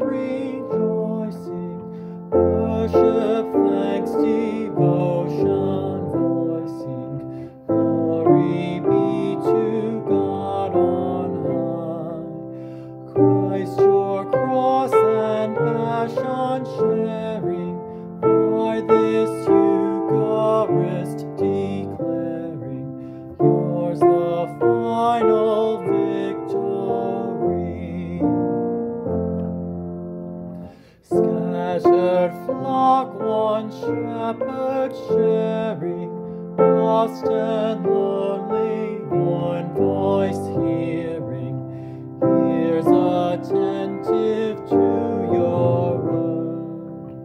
rejoicing, worship, thanks, devotion, voicing, glory be to God on high. Christ, your cross and passion sharing, by this Scattered flock, one shepherd sharing, lost and lonely, one voice hearing, ears attentive to your word.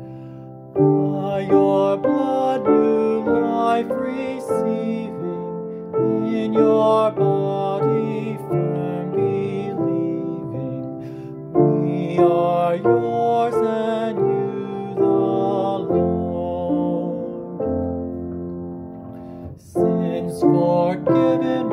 By your Forgiven,